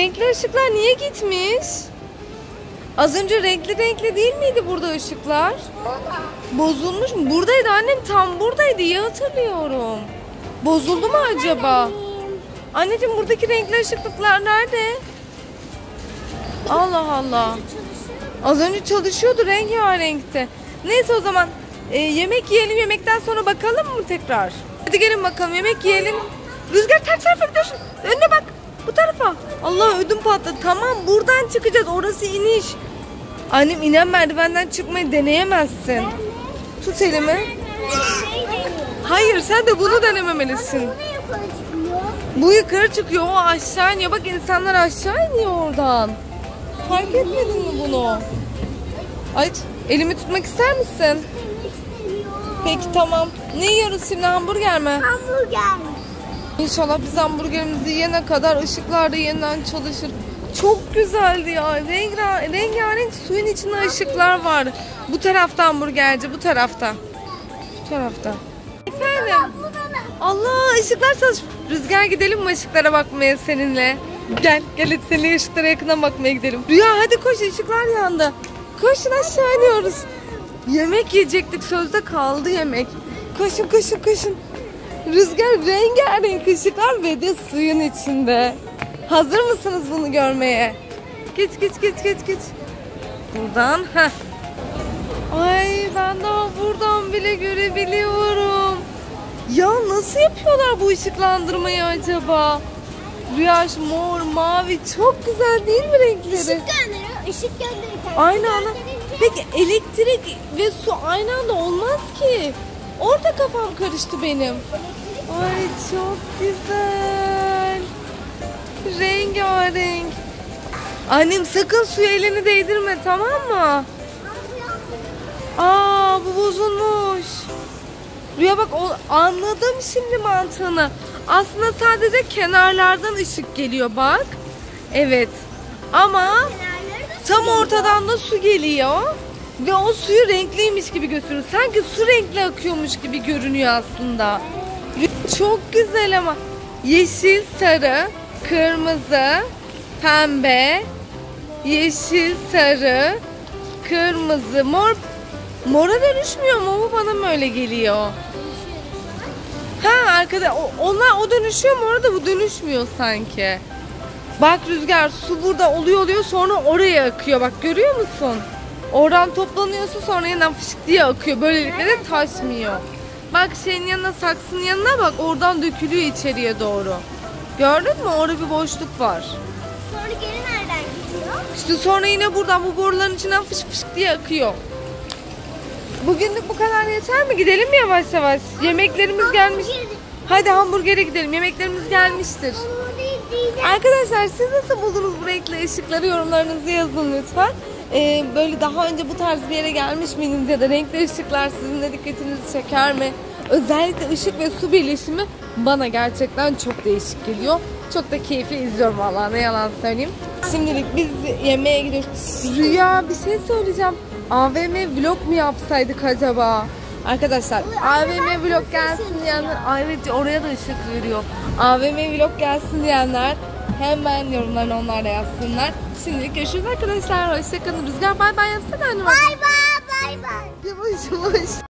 Renkli ışıklar niye gitmiş? Az önce renkli renkli değil miydi burada ışıklar? Bozulmuş mu? Buradaydı annem tam buradaydı iyi hatırlıyorum. Bozuldu mu acaba? Anneciğim buradaki renkli ışıklıklar nerede? Allah Allah. Az önce çalışıyordu rengarenkti. Neyse o zaman e, yemek yiyelim yemekten sonra bakalım mı tekrar? Hadi gelin bakalım yemek yiyelim. Rüzgar ters tarafa gidiyorsun. Önüne bak. Allah ödüm patladı. Tamam buradan çıkacağız. Orası iniş. Annem inen merdivenden çıkmayı deneyemezsin. Tut elimi. Hayır sen de bunu denememelisin. Bu yukarı çıkıyor. O aşağı iniyor. Bak insanlar aşağı iniyor oradan. Fark etmedin mi bunu? Ay elimi tutmak ister misin? Peki tamam. Ne yiyoruz şimdi hamburger mi? Hamburger. İnşallah biz hamburgerimizi yiyene kadar ışıklar da yeniden çalışır. Çok güzeldi ya. Rengarenk, rengarenk suyun içinde ışıklar var. Bu tarafta hamburgerci, bu tarafta. Bu tarafta. Efendim? Allah ışıklar çalış. Rüzgar gidelim mi ışıklara bakmaya seninle? Gel, gel hadi seninle ışıklara yakından bakmaya gidelim. Rüya hadi koş ışıklar yandı. Koşun aşağı iniyoruz. Yemek yiyecektik sözde kaldı yemek. Koşun koşun koşun. Rüzgar rengarenk ışıklar ve de suyun içinde. Hazır mısınız bunu görmeye? Geç geç geç geç geç. Buradan. Heh. Ay ben daha buradan bile görebiliyorum. Ya nasıl yapıyorlar bu ışıklandırmayı acaba? Rüya şu mor, mavi çok güzel değil mi renkleri? Işık gönderiyor. Işık gönderirken. Aynı anda. Peki elektrik ve su aynı anda olmaz ki. Orada kafam karıştı benim. Ay çok güzel. Rengarenk. Annem sakın suya elini değdirme tamam mı? Aa bu bozulmuş. Rüya bak o, anladım şimdi mantığını. Aslında sadece kenarlardan ışık geliyor bak. Evet. Ama tam ortadan da su geliyor. Ve o suyu renkliymiş gibi gösteriyor. Sanki su renkli akıyormuş gibi görünüyor aslında. Çok güzel ama. Yeşil, sarı, kırmızı, pembe, yeşil, sarı, kırmızı, mor. Mora dönüşmüyor mu? Bu bana mı öyle geliyor? Ha arkada o, onlar o dönüşüyor mu orada bu dönüşmüyor sanki. Bak Rüzgar su burada oluyor oluyor sonra oraya akıyor bak görüyor musun? Oradan toplanıyorsa sonra yeniden fışık diye akıyor. Böylelikle de taşmıyor. Bak şeyin yanına saksının yanına bak oradan dökülüyor içeriye doğru. Gördün mü? Orada bir boşluk var. Sonra geri nereden gidiyor? İşte sonra yine buradan bu boruların içinden fışık fışık diye akıyor. Bugünlük bu kadar yeter mi? Gidelim mi yavaş yavaş? Yemeklerimiz gelmiş. Hadi hamburgere gidelim. Yemeklerimiz gelmiştir. Arkadaşlar siz nasıl buldunuz bu renkli ışıkları yorumlarınızı yazın lütfen. Ee, böyle daha önce bu tarz bir yere gelmiş miydiniz ya da renkli ışıklar sizin de dikkatinizi çeker mi? Özellikle ışık ve su birleşimi bana gerçekten çok değişik geliyor. Çok da keyifli izliyorum vallahi ne yalan söyleyeyim. Şimdilik biz yemeğe gidiyoruz. Rüya bir şey söyleyeceğim. AVM vlog mu yapsaydık acaba? Arkadaşlar AVM vlog gelsin diyenler ayrıca oraya da ışık veriyor. AVM vlog gelsin diyenler hemen yorumlarını onlar da yazsınlar. Şimdilik görüşürüz arkadaşlar. Hoşçakalın. Rüzgar bay bay yapsana anne. Bay bay bay bay. Yavaş yavaş.